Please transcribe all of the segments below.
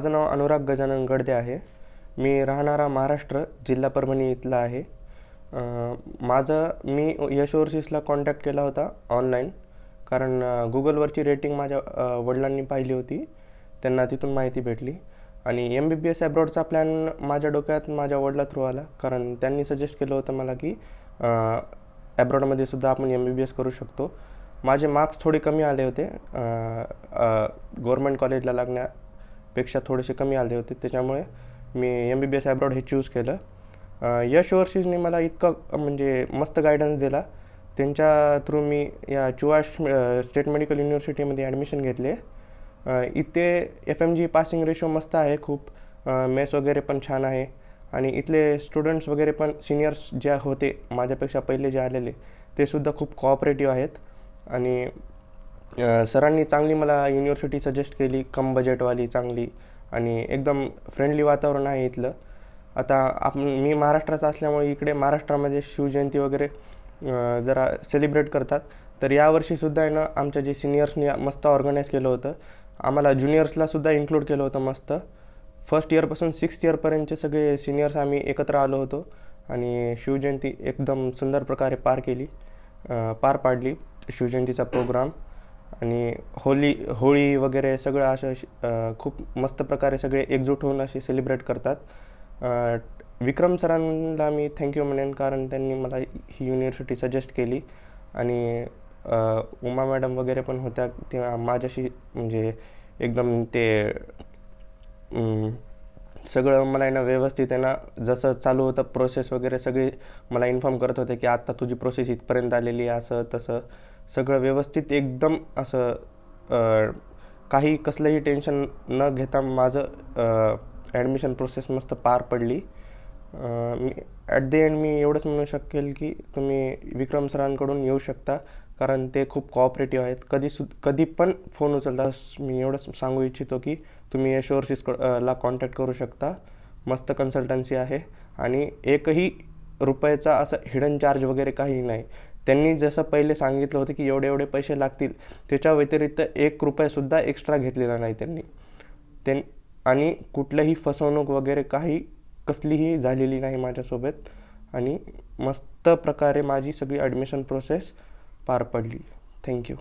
माझं नाव अनुराग गजानन गडदे आहे. मी राहणारा महाराष्ट्र जिल्हा परभणी इथला आहे. माझं मी यश ओव्हरसीजला कॉन्टॅक्ट केला होता ऑनलाईन कारण गुगलवरची रेटिंग माझ्या वडिलांनी पाहिली होती. त्यांना तिथून माहिती भेटली. आणि एम बी बी एस ॲब्रॉडचा प्लॅन माझ्या डोक्यात माझ्या वडिला थ्रू आला. कारण त्यांनी सजेस्ट केलं होतं मला की ॲब्रॉडमध्ये सुद्धा आपण एम बी बी एस करू शकतो. माझे मार्क्स थोडे कमी आले होते. गव्हर्मेंट कॉलेजला लागण्या पेक्षा थोडेसे कमी आले होते. त्याच्यामुळे मी M B B S abroad हे चूज केलं. यश ओव्हरसीजने मला इतकं म्हणजे मस्त गायडन्स दिला. त्यांच्या थ्रू मी या चुवाश स्टेट मेडिकल युनिव्हर्सिटीमध्ये ॲडमिशन घेतले. इथे F M G passing ratio मस्त आहे खूप. मेस वगैरे पण छान आहे. आणि इथले स्टुडंट्स वगैरे पण सिनियर्स ज्या होते माझ्यापेक्षा पहिले जे आलेले ते सुद्धा खूप कोऑपरेटिव्ह आहेत. आणि सरांनी चांगली मला युनिव्हर्सिटी सजेस्ट केली कम बजेटवाली चांगली आणि एकदम फ्रेंडली वातावरण आहे इथलं. आता आपण मी महाराष्ट्राचा असल्यामुळे इकडे महाराष्ट्रामध्ये शिवजयंती वगैरे जरा सेलिब्रेट करतात. तर यावर्षीसुद्धा आहे ना आमच्या जे सिनियर्सनी मस्त ऑर्गनाईज केलं होतं. आम्हाला ज्युनियर्सलासुद्धा इन्क्लूड केलं होतं मस्त. फर्स्ट इयरपासून सिक्स्थ इयरपर्यंतचे सगळे सिनियर्स आम्ही एकत्र आलो होतो आणि शिवजयंती एकदम सुंदर प्रकारे पार केली. पार पाडली शिवजयंतीचा प्रोग्राम आणि होली होळी वगैरे सगळं असं खूप मस्त प्रकारे सगळे एकजूट होऊन असे सेलिब्रेट करतात. विक्रम सरांना मी थँक्यू म्हणेन कारण त्यांनी मला ही युनिव्हर्सिटी सजेस्ट केली. आणि उमा मॅडम वगैरे पण होत्या तेव्हा माझ्याशी म्हणजे एकदम ते सगळं मला आहे ना व्यवस्थित आहे ना जसं चालू होतं प्रोसेस वगैरे सगळे मला इन्फॉर्म करत होते की आत्ता तुझी प्रोसेस इथपर्यंत आलेली आहे असं तसं. सगळं व्यवस्थित एकदम असं काही कसलंही टेन्शन न घेता माझं ॲडमिशन प्रोसेस मस्त पार पडली. मी ॲट द एंड मी एवढंच म्हणू शकेल की तुम्ही विक्रम सरांकडून येऊ शकता कारण ते खूप कॉपरेटिव्ह आहेत. कधी सु कधी पण फोन उचलता. मी एवढंच सांगू इच्छितो की तुम्ही यश ला कॉन्टॅक्ट करू शकता. मस्त कन्सल्टन्सी आहे. आणि एकही रुपयाचा असं हिडन चार्ज वगैरे काही नाही. त्यांनी जसं पहिले सांगितलं होतं की एवढे एवढे पैसे लागतील त्याच्या व्यतिरिक्त एक रुपयासुद्धा एक्स्ट्रा घेतलेला नाही त्यांनी. त्यां आणि कुठलंही फसवणूक वगैरे काही कसलीही झालेली नाही माझ्यासोबत. आणि मस्त प्रकारे माझी सगळी ॲडमिशन प्रोसेस पार पडली. थँक्यू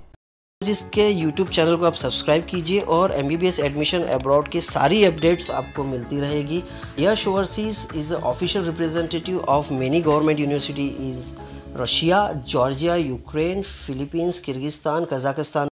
जिसके यूट्यूब चैनल को आप सब्सक्राइब कीजिए और M B B S admission abroad की सारी अपडेट्स आपको मिलती रहेगी। Yash overseas is official representative of many government university is Russia Georgia Ukraine Philippines Kyrgyzstan Kazakhstan